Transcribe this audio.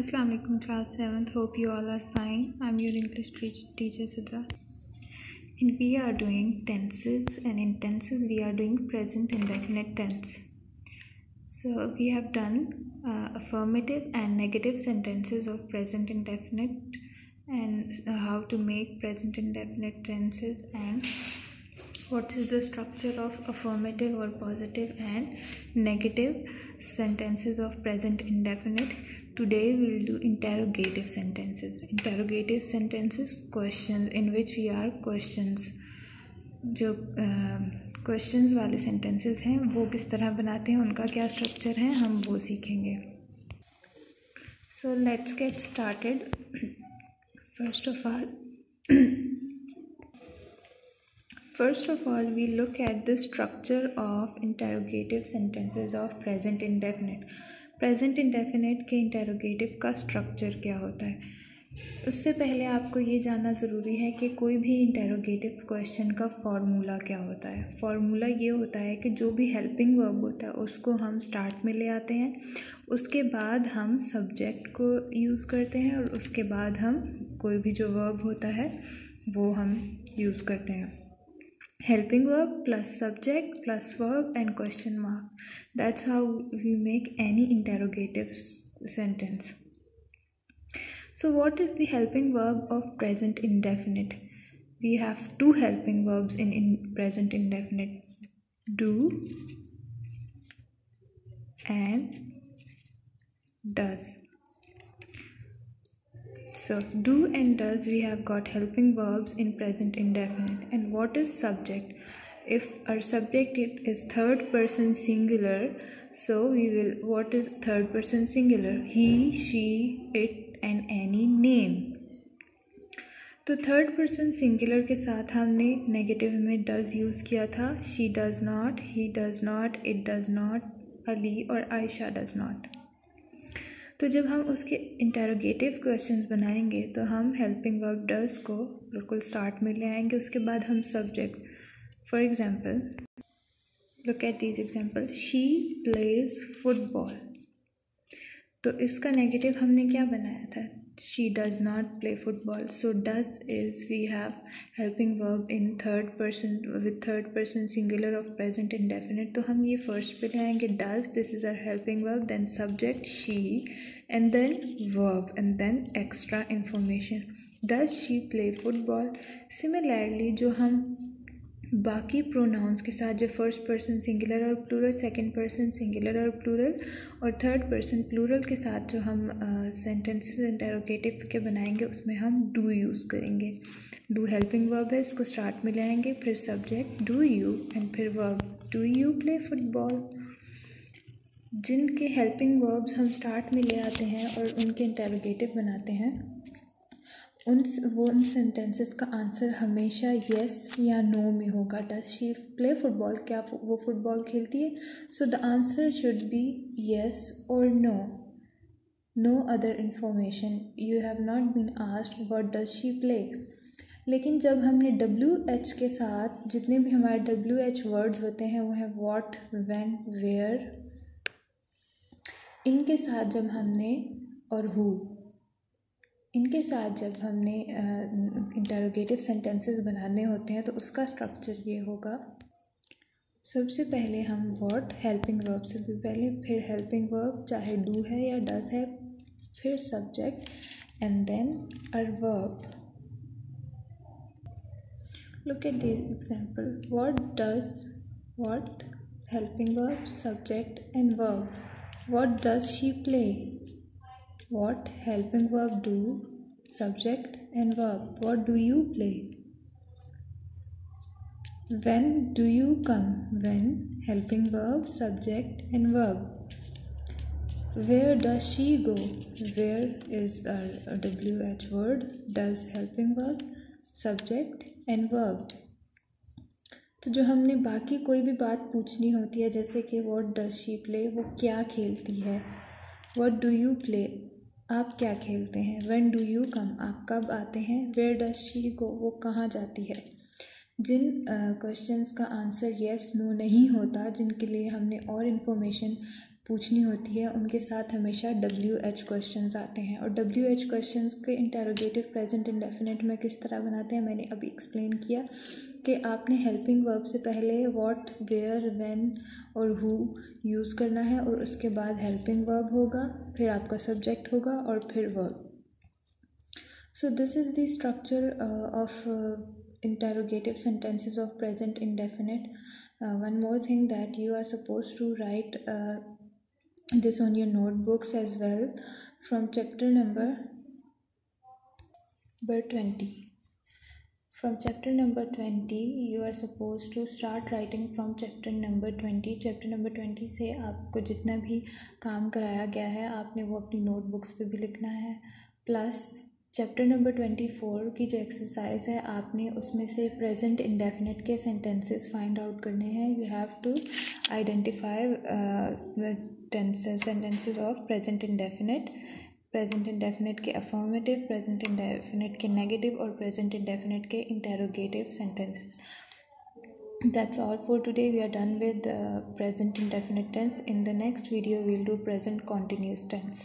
Assalamualaikum class 7th hope you all are fine. I'm your English teacher Sidra and we are doing tenses and in tenses we are doing present indefinite tense. So we have done uh, affirmative and negative sentences of present indefinite and uh, how to make present indefinite tenses and what is the structure of affirmative or positive and negative sentences of present indefinite today we will do interrogative sentences. Interrogative sentences questions in which we are questions. जो um, question uh, वाले sentences हैं वो किस तरह बनाते हैं उनका क्या स्ट्रक्चर है हम वो सीखेंगे. So let's get started first of all first of all we look at the structure of interrogative sentences of present indefinite Present indefinite के interrogative का स्ट्रक्चर क्या होता है? उससे पहले आपको ये जानना ज़रूरी है कि कोई भी इंटेरोगेटिव क्वेश्चन का फार्मूला क्या होता है? फार्मूला ये होता है कि जो भी हेल्पिंग वर्ब होता है, उसको हम स्टार्ट में ले आते हैं, उसके बाद हम सब्जेक्ट को यूज़ करते हैं और उसके बाद हम कोई भी जो वर्ब होता है, वो हम यूज़ करते हैं। Helping verb plus subject plus verb and question mark. That's how we make any interrogative sentence. So what is the helping verb of present indefinite? We have two helping verbs in, in present indefinite. Do and does so do and does we have got helping verbs in present indefinite and what is subject if our subject is third person singular so we will what is third person singular he she it and any name तो third person singular के साथ हमने negative में does use किया था she does not he does not it does not Ali और Ayesha does not तो जब हम उसके इंटेरोगेटिव क्वेश्चंस बनाएँगे तो हम हेल्पिंग वर्ब डर्स को बिल्कुल स्टार्ट में ले आएँगे। उसके बाद हम subject for example look at these example she plays football तो इसका नेगेटिव हमने क्या बनाया था? she does not play football so does is we have helping verb in third person with third person singular of present indefinite तो हम ये first पे लाएंगे does this is our helping verb then subject she and then verb and then extra information does she play football similarly जो हम बाकी pronounce के साथ जो फ़र्स्ट पर्सन सिंगुलर और प्लूरल सेकंड पर्सन सिंगुलर और प्लूरल और थर्ड पर्सन प्लूरल के साथ जो हम सेंटेंसेस इंटेरोगेटिव के बनाएँगे, उसमें हम डू यूज़ करेंगे। डू हेल्पिंग वर्ब है, इसको स्टार्ट में लाएँगे, फिर सब्जेक्ट डू यू एंड फिर verb do you play football जिनके हेल्पिंग वर्ब्स हम स्टार्ट में ले आते हैं और उनके इंटेरोगेटिव बनाते हैं उन वो उन सेंटेंसेस का आंसर हमेशा येस या नो में होगा। डज शी प्ले फुटबॉल क्या वो फुटबॉल खेलती है? So the answer should be yes और no no other information you have not been asked what does she play लेकिन जब हमने डब्ल्यू एच के साथ जितने भी हमारे डब्ल्यू एच वर्ड्स होते हैं, वो हैं वॉट वैन वेयर इनके साथ जब हमने और हु इनके साथ जब हमने इंटरोगेटिव सेंटेंसेस बनाने होते हैं तो उसका स्ट्रक्चर ये होगा। सबसे पहले हम वर्ड हेल्पिंग वर्ब सबसे पहले, फिर हेल्पिंग वर्ब चाहे डू है या डज है, फिर subject and then uh verb look at this example. What does what, helping verb, subject, and verb? What does she play? What helping verb do subject and verb what do you play when do you come when helping verb subject and verb where does she go where is a wh word does helping verb subject and verb तो जो हमने बाकी कोई भी बात पूछनी होती है जैसे कि वॉट डज शी प्ले वो क्या खेलती है वट डू यू प्ले आप क्या खेलते हैं? वेन डू यू कम आप कब आते हैं? वेयर डज शी गो वो कहाँ जाती है? जिन क्वेश्चंस uh, का आंसर येस नो नहीं होता जिनके लिए हमने और इन्फॉर्मेशन पूछनी होती है उनके साथ हमेशा डब्ल्यू एच क्वेश्चन आते हैं। और डब्ल्यू एच क्वेश्चन के इंटेरोगेटिव प्रेजेंट इंडेफिनेट में किस तरह बनाते हैं मैंने अभी एक्सप्लेन किया। कि आपने हेल्पिंग वर्ब से पहले व्हाट वेयर व्हेन और हु यूज़ करना है और उसके बाद हेल्पिंग वर्ब होगा, फिर आपका सब्जेक्ट होगा और फिर verb so this is the structure of interrogative sentences of present indefinite one more thing that you are suppose to write this on your notebooks as well from chapter number twenty from chapter number 20 you are supposed to start writing from chapter number 20 chapter number 20 से आपको जितना भी काम कराया गया है, आपने वो अपनी नोटबुक्स पे भी लिखना है। Plus chapter number twenty four की जो एक्सरसाइज है, आपने उसमें से प्रेजेंट इंडेफिनेट के सेंटेंसेस फाइंड आउट करने हैं। You have to identify tenses sentences of present indefinite present indefinite के अफॉर्मेटिव प्रेजेंट इंडेफिनेट के नेगेटिव और प्रेजेंट इंडेफिनेट के interrogative sentences that's all for today we are done with the present indefinite tense in the next video we'll do present continuous tense